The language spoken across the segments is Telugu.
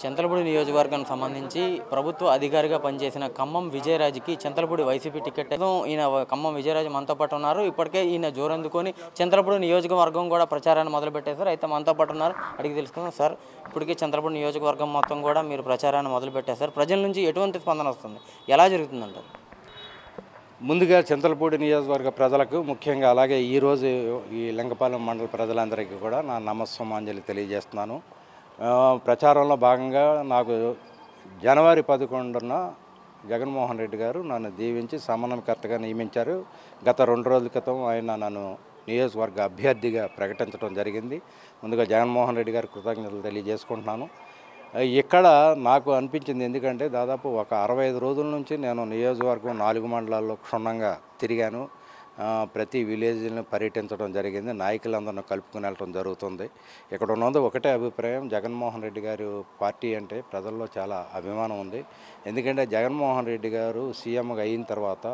చింతలపూడి నియోజకవర్గానికి సంబంధించి ప్రభుత్వ అధికారిగా పనిచేసిన ఖమ్మం విజయరాజుకి చింతలపూడి వైసీపీ టికెట్ ఈయన ఖమ్మం విజయరాజు మనతో పాటు ఉన్నారు. ఇప్పటికే ఈయన జోరందుకొని చింతలపూడి నియోజకవర్గం కూడా ప్రచారాన్ని మొదలుపెట్టేశారు అయితే మనతో పాటు ఉన్నారు. అడిగి తెలుసుకుందాం సార్. ఇప్పటికే చింతలపూడి నియోజకవర్గం మొత్తం కూడా మీరు ప్రచారాన్ని మొదలుపెట్టేశారు ప్రజల నుంచి ఎటువంటి స్పందన వస్తుంది? ఎలా జరుగుతుందంటారు? ముందుగా చింతలపూడి నియోజకవర్గ ప్రజలకు ముఖ్యంగా అలాగే ఈరోజు ఈ లింగపాలెం మండల ప్రజలందరికీ కూడా నా నమస్సమాంజలి తెలియజేస్తున్నాను. ప్రచారంలో భాగంగా నాకు జనవరి పదకొండున జగన్మోహన్ రెడ్డి గారు నన్ను దీవించి సమన్వయకర్తగా నియమించారు. గత రెండు రోజుల క్రితం ఆయన నన్ను నియోజకవర్గ అభ్యర్థిగా ప్రకటించడం జరిగింది. ముందుగా జగన్మోహన్ రెడ్డి గారు కృతజ్ఞతలు తెలియజేసుకుంటున్నాను. ఇక్కడ నాకు అనిపించింది ఎందుకంటే దాదాపు ఒక అరవై ఐదు రోజుల నుంచి నేను నియోజకవర్గం నాలుగు మండలాల్లో క్షుణ్ణంగా తిరిగాను. ప్రతి విలేజ్ని పర్యటించడం జరిగింది. నాయకులందరిని కలుపుకుని వెళ్ళడం జరుగుతుంది. ఇక్కడ ఉన్నది ఒకటే అభిప్రాయం. జగన్మోహన్ రెడ్డి గారు పార్టీ అంటే ప్రజల్లో చాలా అభిమానం ఉంది. ఎందుకంటే జగన్మోహన్ రెడ్డి గారు సీఎంగా అయిన తర్వాత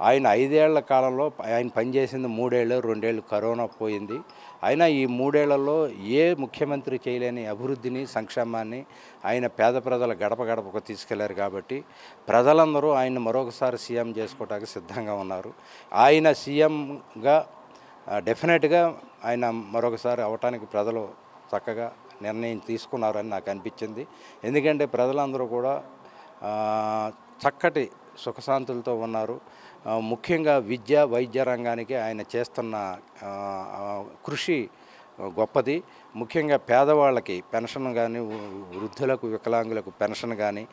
ఆయన ఐదేళ్ళ కాలంలో ఆయన పనిచేసింది మూడేళ్ళు రెండేళ్ళు కరోనా పోయింది. అయినా ఈ మూడేళ్ళలో ఏ ముఖ్యమంత్రి చేయలేని అభివృద్ధిని సంక్షేమాన్ని ఆయన పేద ప్రజల గడప గడపకు తీసుకెళ్ళారు కాబట్టి ప్రజలందరూ ఆయన మరొకసారి సీఎం చేసుకోవడానికి సిద్ధంగా ఉన్నారు. ఆయన సీఎంగా డెఫినెట్గా ఆయన మరొకసారి అవటానికి ప్రజలు చక్కగా నిర్ణయం తీసుకున్నారని నాకు అనిపించింది. ఎందుకంటే ప్రజలందరూ కూడా చక్కటి సుఖశాంతులతో ఉన్నారు. ముఖ్యంగా విద్య వైద్య రంగానికి ఆయన చేస్తున్న కృషి గొప్పది. ముఖ్యంగా పేదవాళ్ళకి పెన్షన్ కానీ వృద్ధులకు వికలాంగులకు పెన్షన్ కానీ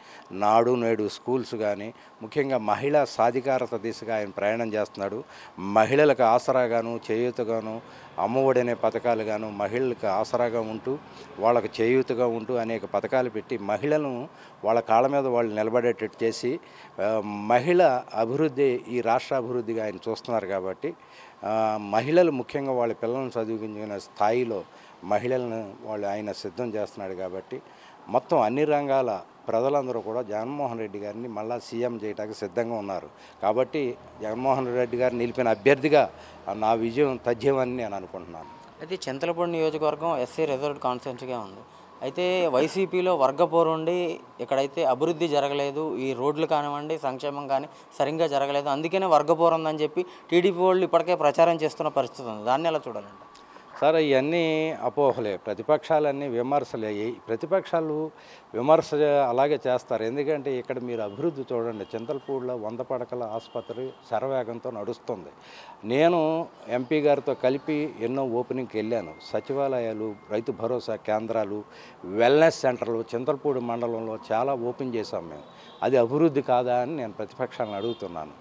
నాడు నేడు స్కూల్స్ కానీ ముఖ్యంగా మహిళా సాధికారత దిశగా ఆయన ప్రయాణం చేస్తున్నాడు. మహిళలకు ఆసరాగాను చేయూతగాను అమ్మఒడనే అనే పథకాలు గాను మహిళలకు ఆసరాగా ఉంటూ వాళ్ళకు చేయూతగా ఉంటూ అనేక పథకాలు పెట్టి మహిళలను వాళ్ళ కాళ్ళ మీద వాళ్ళు నిలబడేటట్టు చేసి మహిళ అభివృద్ధి ఈ రాష్ట్ర అభివృద్ధిగా ఆయన చూస్తున్నారు కాబట్టి మహిళలు ముఖ్యంగా వాళ్ళ పిల్లలను చదివించుకునే స్థాయిలో మహిళలను వాళ్ళు ఆయన సిద్ధం చేస్తున్నాడు కాబట్టి మొత్తం అన్ని రంగాల ప్రజలందరూ కూడా జగన్మోహన్ రెడ్డి గారిని మళ్ళా సీఎం చేయడానికి సిద్ధంగా ఉన్నారు. కాబట్టి జగన్మోహన్ రెడ్డి గారిని నిలిపిన అభ్యర్థిగా నా విజయం తథ్యమని నేను అనుకుంటున్నాను. అయితే చింతలపూడి నియోజకవర్గం ఎస్సీ రిజర్వ్డ్ కాన్స్టిట్యున్సీగా ఉంది. అయితే వైసీపీలో వర్గపోరుండి ఇక్కడైతే అభివృద్ధి జరగలేదు ఈ రోడ్లు కానివ్వండి సంక్షేమం కానీ సరిగ్గా జరగలేదు అందుకనే వర్గపోరు ఉందని చెప్పి టీడీపీ వాళ్ళు ఇప్పటికే ప్రచారం చేస్తున్న పరిస్థితి ఉంది. దాన్ని ఎలా చూడాలంటే సార్ ఇవన్నీ అపోహలే. ప్రతిపక్షాలన్నీ విమర్శలే. ప్రతిపక్షాలు విమర్శ అలాగే చేస్తారు. ఎందుకంటే ఇక్కడ మీరు అభివృద్ధి చూడండి. చింతలపూడిలో వంద పడకల ఆసుపత్రి శరవేగంతో నడుస్తుంది. నేను ఎంపీ గారితో కలిపి ఎన్నో ఓపెనింగ్కి వెళ్ళాను. సచివాలయాలు రైతు భరోసా కేంద్రాలు వెల్నెస్ సెంటర్లు చింతలపూడి మండలంలో చాలా ఓపెన్ చేశాం మేము. అది అభివృద్ధి కాదా అని నేను ప్రతిపక్షాలను అడుగుతున్నాను.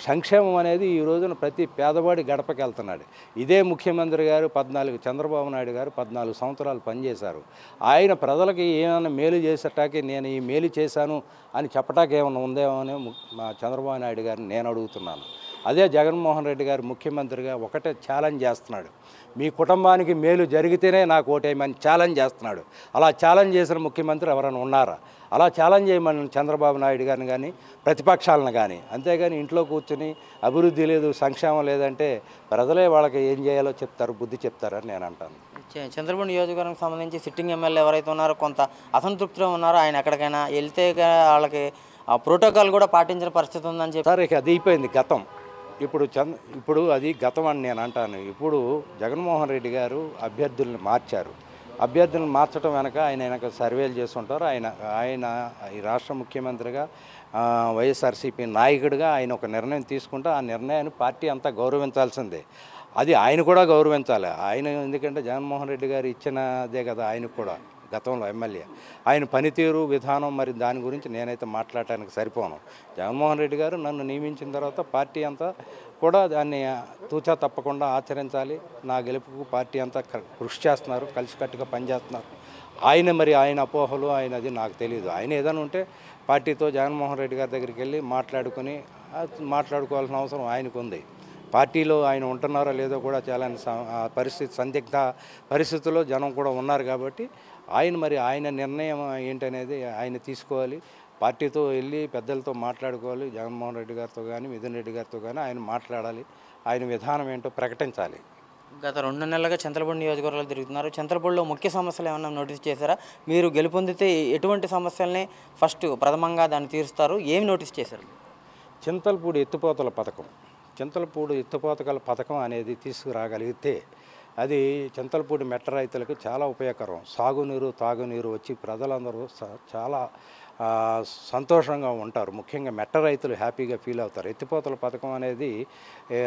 సంక్షేమం అనేది ఈ రోజున ప్రతి పేదవాడి గడపకి వెళ్తున్నాడు. ఇదే ముఖ్యమంత్రి గారు పద్నాలుగు చంద్రబాబు నాయుడు గారు పద్నాలుగు సంవత్సరాలు పనిచేశారు. ఆయన ప్రజలకి ఏమైనా మేలు చేసేటాకి నేను ఈ మేలు చేశాను అని చెప్పటానికి ఏమైనా ఉందేమో అని మా చంద్రబాబు నాయుడు గారిని నేను అడుగుతున్నాను. అదే జగన్మోహన్ రెడ్డి గారు ముఖ్యమంత్రిగా ఒకటే ఛాలెంజ్ చేస్తున్నాడు. మీ కుటుంబానికి మేలు జరిగితేనే నాకు ఓటేయమని ఛాలెంజ్ చేస్తున్నాడు. అలా ఛాలెంజ్ చేసిన ముఖ్యమంత్రి ఎవరైనా ఉన్నారా? అలా ఛాలెంజ్ చేయమని చంద్రబాబు నాయుడు గారిని కానీ ప్రతిపక్షాలను కానీ అంతేగాని ఇంట్లో కూర్చుని అభివృద్ధి లేదు సంక్షేమం లేదంటే ప్రజలే వాళ్ళకి ఏం చేయాలో చెప్తారు బుద్ధి చెప్తారని నేను అంటాను. చంద్రబాబు నియోజకవర్గం సంబంధించి సిట్టింగ్ ఎమ్మెల్యే ఎవరైతే ఉన్నారో కొంత అసంతృప్తిలో ఉన్నారో ఆయన ఎక్కడికైనా వెళ్తే వాళ్ళకి ఆ ప్రోటోకాల్ కూడా పాటించిన పరిస్థితి ఉందని చెప్పి సార్ ఇక అది అయిపోయింది గతం. ఇప్పుడు చంద్ ఇప్పుడు అది గతం అని నేను అంటాను. ఇప్పుడు జగన్మోహన్ రెడ్డి గారు అభ్యర్థులను మార్చారు. అభ్యర్థులను మార్చడం వెనక ఆయన వెనక సర్వేలు చేస్తుంటారు. ఆయన ఆయన ఈ రాష్ట్ర ముఖ్యమంత్రిగా వైఎస్ఆర్సీపీ నాయకుడిగా ఆయన ఒక నిర్ణయం తీసుకుంటే ఆ నిర్ణయాన్ని పార్టీ అంతా గౌరవించాల్సిందే. అది ఆయన కూడా గౌరవించాలి. ఆయన ఎందుకంటే జగన్మోహన్ రెడ్డి గారు ఇచ్చినదే కదా ఆయనకు కూడా. గతంలో ఎమ్మెల్యే. ఆయన పనితీరు విధానం మరి దాని గురించి నేనైతే మాట్లాడటానికి సరిపోను. జగన్మోహన్ రెడ్డి గారు నన్ను నియమించిన తర్వాత పార్టీ అంతా కూడా దాన్ని తూచా తప్పకుండా ఆచరించాలి. నా గెలుపుకు పార్టీ అంతా క- కృషి చేస్తున్నారు కలిసికట్టుగా పనిచేస్తున్నారు. ఆయన మరి ఆయన అపోహలు ఆయన అది నాకు తెలియదు ఆయన ఏదైనా ఉంటే పార్టీతో జగన్మోహన్ రెడ్డి గారి దగ్గరికి వెళ్ళి మాట్లాడుకుని మాట్లాడుకోవాల్సిన అవసరం ఆయనకు ఉంది పార్టీలో ఆయన ఉంటున్నారో లేదో కూడా చాలా పరిస్థితి సందిగ్ధ పరిస్థితుల్లో జనం కూడా ఉన్నారు కాబట్టి ఆయన మరి ఆయన నిర్ణయం ఏంటనేది ఆయన తీసుకోవాలి. పార్టీతో వెళ్ళి పెద్దలతో మాట్లాడుకోవాలి. జగన్మోహన్ రెడ్డి గారితో కానీ మిథున్ రెడ్డి గారితో కానీ ఆయన మాట్లాడాలి. ఆయన విధానం ఏంటో ప్రకటించాలి. గత రెండు నెలలుగా చంద్రపూడి నియోజకవర్గాలు తిరుగుతున్నారు. చంద్రపూడిలో ముఖ్య సమస్యలు ఏమన్నా నోటీస్ చేశారా? మీరు గెలుపొందితే ఎటువంటి సమస్యల్ని ఫస్ట్ ప్రథమంగా దాన్ని తీరుస్తారు? ఏమి నోటీస్ చేశారు? చింతలపూడి ఎత్తిపోతల పథకం. చింతలపూడి ఎత్తిపోతకల పథకం అనేది తీసుకురాగలిగితే అది చింతలపూడి మెట్ట రైతులకు చాలా ఉపయోగకరం. సాగునీరు తాగునీరు వచ్చి ప్రజలందరూ స- చాలా సంతోషంగా ఉంటారు. ముఖ్యంగా మెట్ట రైతులు హ్యాపీగా ఫీల్ అవుతారు. ఎత్తిపోతల పథకం అనేది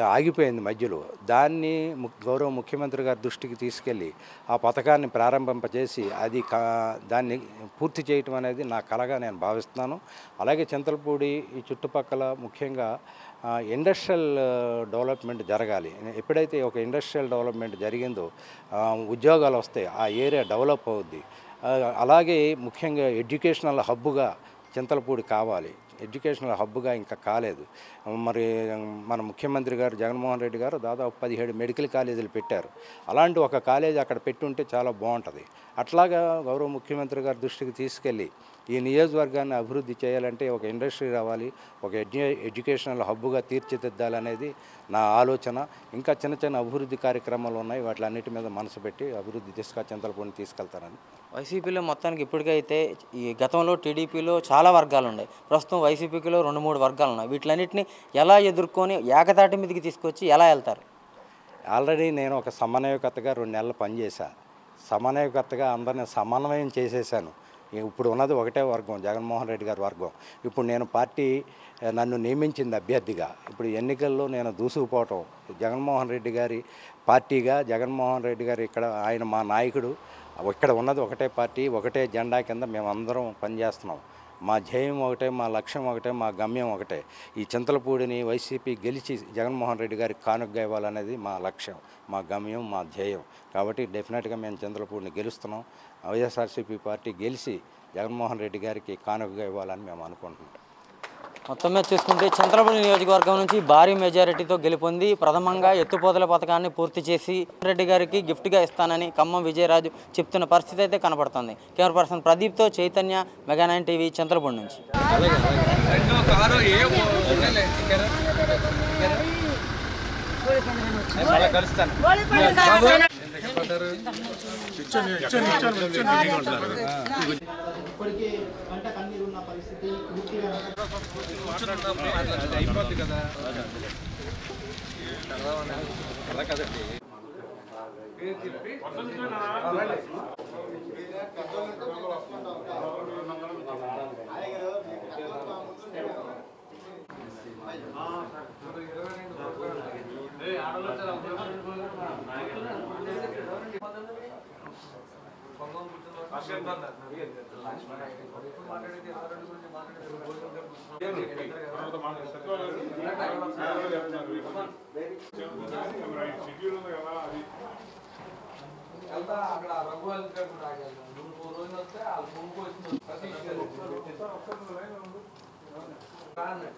ఆగిపోయింది మధ్యలో. దాన్ని గౌరవ ముఖ్యమంత్రి గారి దృష్టికి తీసుకెళ్ళి ఆ పథకాన్ని ప్రారంభింపజేసి అది కా దాన్ని పూర్తి చేయటం అనేది నా కలగా నేను భావిస్తున్నాను. అలాగే చింతలపూడి ఈ చుట్టుపక్కల ముఖ్యంగా ఇండస్ట్రియల్ డెవలప్మెంట్ జరగాలి. ఎప్పుడైతే ఒక ఇండస్ట్రియల్ డెవలప్మెంట్ జరిగిందో ఉద్యోగాలు వస్తాయి ఆ ఏరియా డెవలప్ అవుద్ది. అలాగే ముఖ్యంగా ఎడ్యుకేషనల్ హబ్బుగా చింతలపూడి కావాలి. ఎడ్యుకేషనల్ హబ్గా ఇంకా కాలేదు. మరి మన ముఖ్యమంత్రి గారు జగన్మోహన్ రెడ్డి గారు దాదాపు పదిహేడు మెడికల్ కాలేజీలు పెట్టారు. అలాంటి ఒక కాలేజీ అక్కడ పెట్టుంటే చాలా బాగుంటుంది. అట్లాగా గౌరవ ముఖ్యమంత్రి గారి దృష్టికి తీసుకెళ్ళి ఈ నియోజకవర్గాన్ని అభివృద్ధి చేయాలంటే ఒక ఇండస్ట్రీ రావాలి ఒక ఎడ్యుకేషనల్ హబ్బుగా తీర్చిదిద్దాలనేది నా ఆలోచన. ఇంకా చిన్న చిన్న అభివృద్ధి కార్యక్రమాలు ఉన్నాయి. వాటి అన్నిటి మీద మనసు పెట్టి అభివృద్ధి దిశగా చింతలపూడిని తీసుకెళ్తానని వైసీపీలో మొత్తానికి ఇప్పటికైతే ఈ గతంలో టీడీపీలో చాలా వర్గాలు ఉన్నాయి. ప్రస్తుతం వైసీపీలో రెండు మూడు వర్గాలు ఉన్నాయి. వీటిలన్నింటినీ ఎలా ఎదుర్కొని ఏకతాటి మీదకి తీసుకొచ్చి ఎలా వెళ్తారు? ఆల్రెడీ నేను ఒక సమన్వయకర్తగా రెండు నెలలు పనిచేశాను సమన్వయకర్తగా అందరిని సమన్వయం చేసేసాను ఇప్పుడు ఉన్నది ఒకటే వర్గం జగన్మోహన్ రెడ్డి గారి వర్గం. ఇప్పుడు నేను పార్టీ నన్ను నియమించింది అభ్యర్థిగా. ఇప్పుడు ఎన్నికల్లో నేను దూసుకుపోవటం. జగన్మోహన్ రెడ్డి గారి పార్టీగా జగన్మోహన్ రెడ్డి గారు ఇక్కడ ఆయన మా నాయకుడు. ఇక్కడ ఉన్నది ఒకటే పార్టీ ఒకటే జెండా కింద మేమందరం పనిచేస్తున్నాం. మా ధ్యేయం ఒకటే మా లక్ష్యం ఒకటే మా గమ్యం ఒకటే. ఈ చింతలపూడిని వైసీపీ గెలిచి జగన్మోహన్ రెడ్డి గారికి కానుకగా ఇవ్వాలనేది మా లక్ష్యం మా గమ్యం మా ధ్యేయం. కాబట్టి డెఫినెట్గా మేము చింతలపూడిని గెలుస్తున్నాం. వైఎస్ఆర్సీపీ పార్టీ గెలిచి జగన్మోహన్ రెడ్డి గారికి కానుకగా ఇవ్వాలని మేము అనుకుంటున్నాం. మొత్తం మీద చూసుకుంటే చంద్రబాబు నియోజకవర్గం నుంచి భారీ మెజారిటీతో గెలుపొంది ప్రథమంగా ఎత్తుపోతల పథకాన్ని పూర్తి చేసి రెడ్డి గారికి గిఫ్ట్గా ఇస్తానని ఖమ్మం విజయరాజు చెప్తున్న పరిస్థితి అయితే కనపడుతుంది. కెమెరా పర్సన్ ప్రదీప్తో చైతన్య మెగానైన్ టీవీ చంద్రపూడి నుంచి. ఇప్పటికే పంట కన్నీరు ఉన్న పరిస్థితి అయిపోద్ది కదా కదండి చెప్పి షెడ్యూల్ ఉంది కదా అది వెళ్తా అక్కడ రఘు అనుకుంటా నువ్వు రోజులు వస్తే వాళ్ళు ముందుకు వచ్చింది